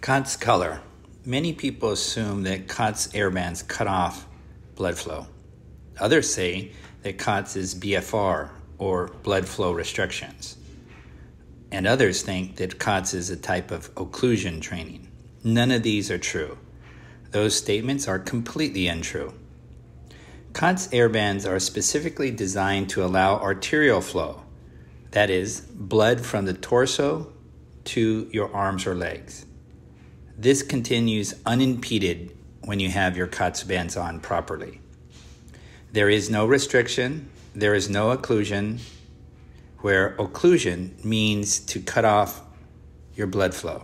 KAATSU color. Many people assume that KAATSU airbands cut off blood flow. Others say that KAATSU is BFR or blood flow restrictions. And others think that KAATSU is a type of occlusion training. None of these are true. Those statements are completely untrue. KAATSU airbands are specifically designed to allow arterial flow, that is, blood from the torso to your arms or legs. This continues unimpeded when you have your KAATSU bands on properly. There is no restriction, there is no occlusion, where occlusion means to cut off your blood flow.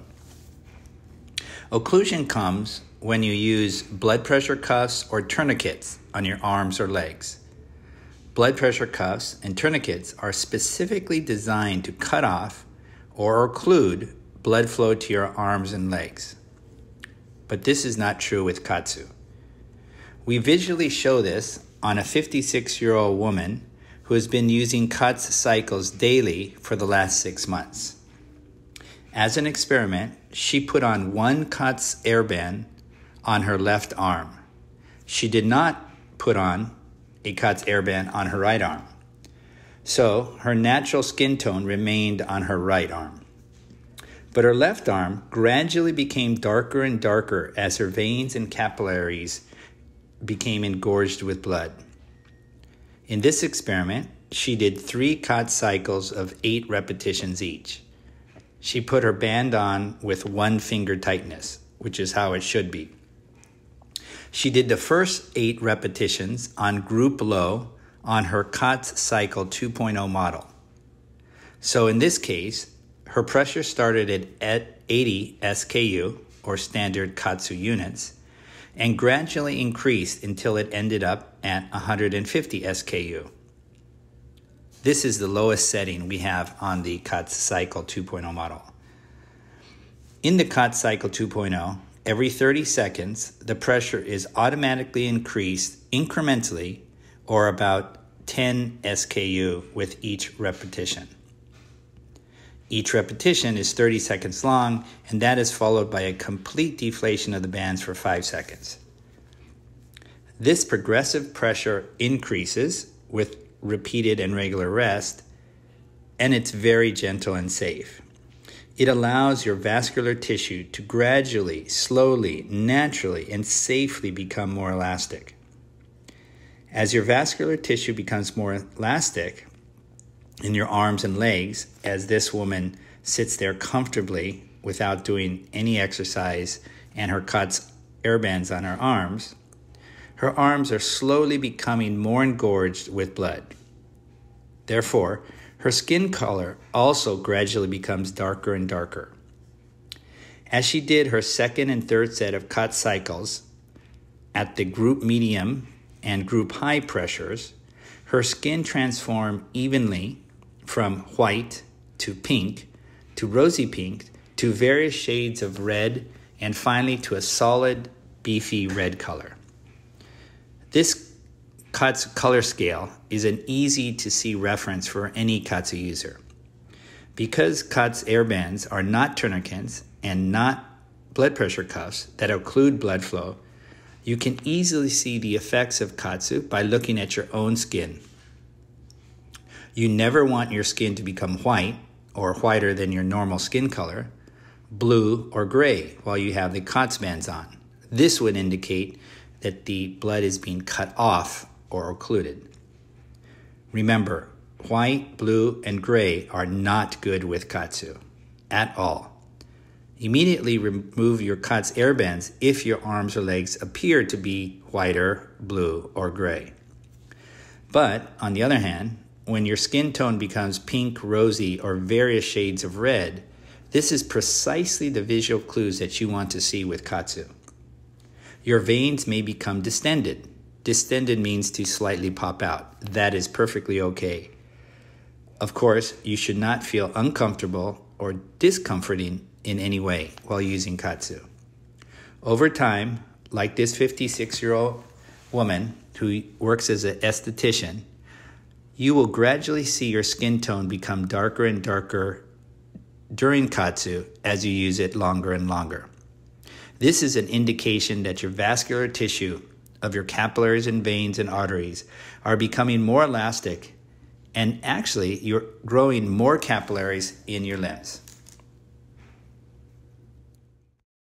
Occlusion comes when you use blood pressure cuffs or tourniquets on your arms or legs. Blood pressure cuffs and tourniquets are specifically designed to cut off or occlude blood flow to your arms and legs. But this is not true with KAATSU. We visually show this on a 56 year old woman who has been using KAATSU cycles daily for the last six months. As an experiment, she put on one KAATSU airband on her left arm. She did not put on a KAATSU airband on her right arm. So her natural skin tone remained on her right arm. But her left arm gradually became darker and darker as her veins and capillaries became engorged with blood. In this experiment, she did three KAATSU cycles of eight repetitions each. She put her band on with one finger tightness, which is how it should be. She did the first eight repetitions on group low on her KAATSU cycle 2.0 model. So in this case, her pressure started at 80 SKU, or standard KAATSU units, and gradually increased until it ended up at 150 SKU. This is the lowest setting we have on the KAATSU Cycle 2.0 model. In the KAATSU Cycle 2.0, every 30 seconds, the pressure is automatically increased incrementally or about 10 SKU with each repetition. Each repetition is 30 seconds long, and that is followed by a complete deflation of the bands for 5 seconds. This progressive pressure increases with repeated and regular rest, and it's very gentle and safe. It allows your vascular tissue to gradually, slowly, naturally, and safely become more elastic. As your vascular tissue becomes more elastic in your arms and legs, as this woman sits there comfortably without doing any exercise and her KAATSU airbands on her arms, her arms are slowly becoming more engorged with blood. Therefore, her skin color also gradually becomes darker and darker. As she did her second and third set of KAATSU cycles at the group medium and group high pressures, her skin transformed evenly from white to pink to rosy pink to various shades of red and finally to a solid, beefy red color. This KAATSU color scale is an easy to see reference for any KAATSU user. Because KAATSU airbands are not tourniquets and not blood pressure cuffs that occlude blood flow, you can easily see the effects of KAATSU by looking at your own skin. You never want your skin to become white or whiter than your normal skin color, blue or gray while you have the KAATSU bands on. This would indicate that the blood is being cut off or occluded. Remember, white, blue, and gray are not good with KAATSU at all. Immediately remove your KAATSU airbands if your arms or legs appear to be whiter, blue, or gray. But on the other hand, when your skin tone becomes pink, rosy, or various shades of red, this is precisely the visual clues that you want to see with KAATSU. Your veins may become distended. Distended means to slightly pop out. That is perfectly okay. Of course, you should not feel uncomfortable or discomforting in any way while using KAATSU. Over time, like this 56 year old woman who works as an esthetician, you will gradually see your skin tone become darker and darker during KAATSU as you use it longer and longer. This is an indication that your vascular tissue of your capillaries and veins and arteries are becoming more elastic and actually you're growing more capillaries in your limbs.